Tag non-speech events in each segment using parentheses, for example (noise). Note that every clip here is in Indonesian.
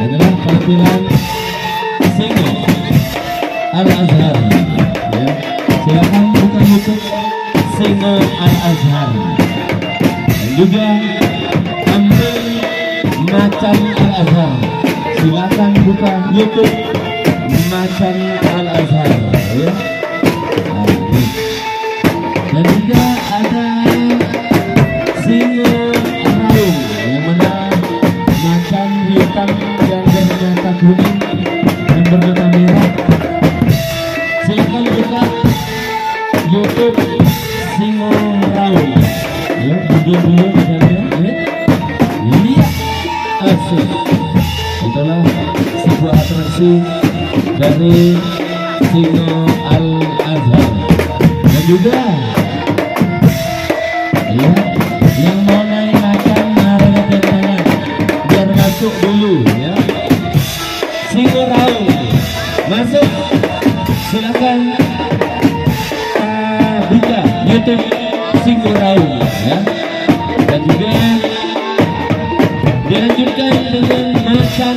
Adalah tampilan single Al Azhar. Ya. Silakan buka YouTube single Al Azhar. Dan juga tampil macan Al Azhar. Silakan buka YouTube macan Al Azhar. Ya. Atraksi dari single Al Azhar dan juga ya yang mau naik macan naruh di tangan biar masuk dulu ya. Single raung masuk. Silakan uh, buka YouTube single raung ya. Dan juga dilanjutkan dengan macan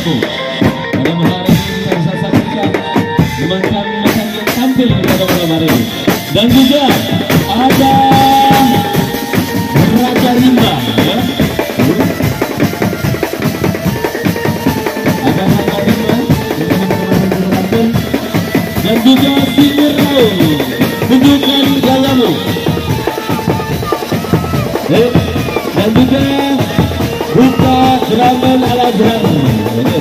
Jayamu Pada malam hari ini kita saksikan yang tampil pada malam hari ini. Dan juga ada Raja Rimba ya. Ada Raja Rimba Dan juga Sinir Raung Tunjukkan gayamu dan juga buka Draman Al Azhar. Ini, ini.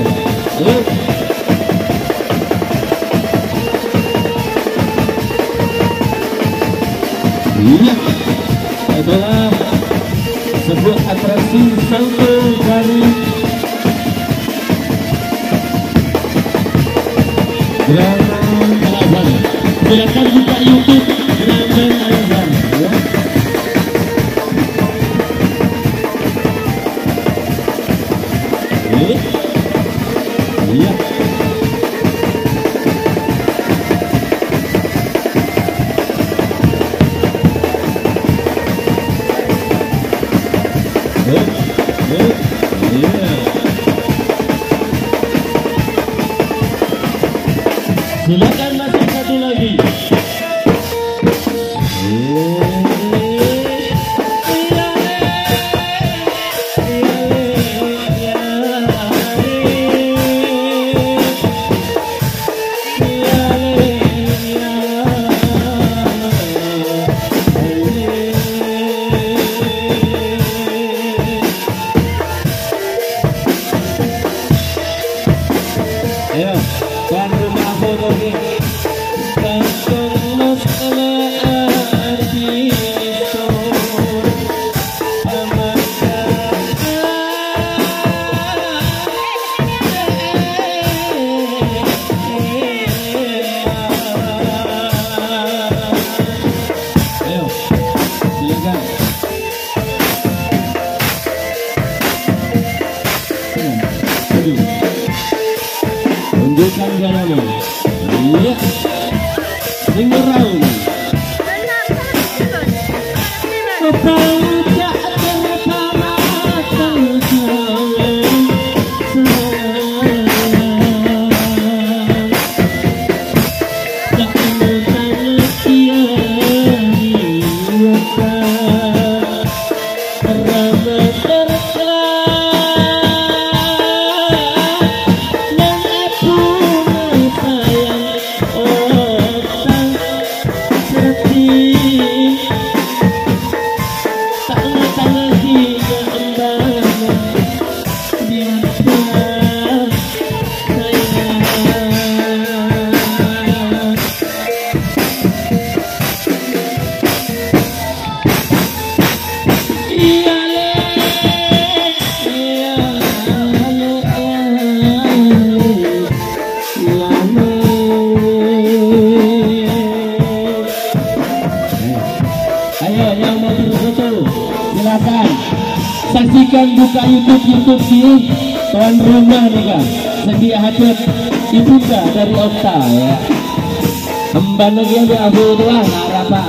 Iya, adalah sebuah atraksi sampel dari Draman Al Azhar. Silakan buka YouTube Draman Al Silakan masuk satu lagi. Tunjukkan jalanmu. Sedia hadir ibunda dari Okta ya. Mbak Nugia di Abu Dua Narapa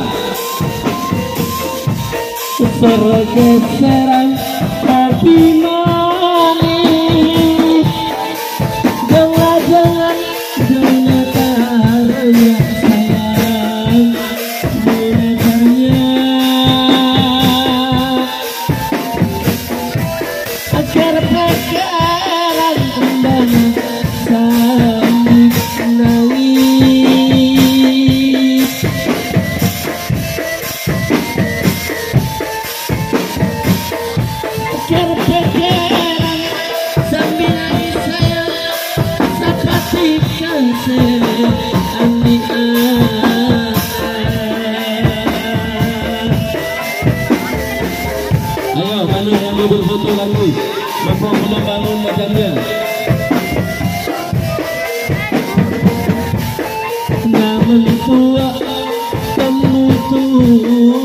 Sergeseran Tapi manis. Jangan-jangan Jangan karya sayang Menegarnya Agar pekaran kembali mau berfoto lagi? Mampu belum bangun macamnya. Namun tua temu turi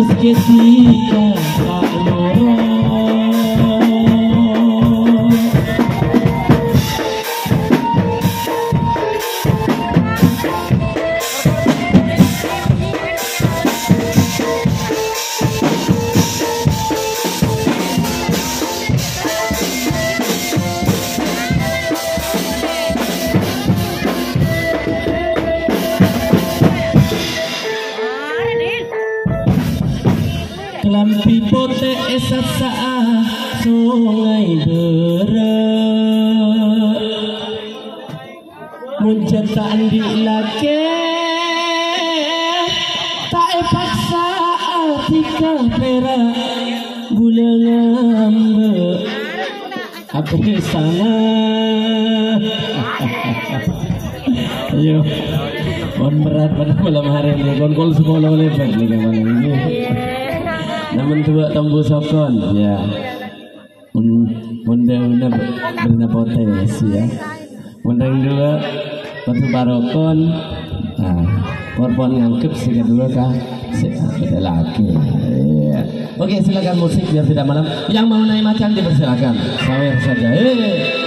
esquecí, comprado no. Tak lorong Kelampi pote esat saat sungai berat. Muncertaan di lake. Tak paksa atika perak. Gula sana. (laughs) Ayo Kon berat pada malam hari ini. Kon kol nih ini Namun tua tambu sokon ya. Bunda bunda benda potes ya. Bunda yang dua batu barokon. Nah, korban ngangkep si kedua kah? Ada lagi. Ya. Oke silakan musik biar tidak malam. Yang mau naik macan dipersilakan. Sawer saja. Eh.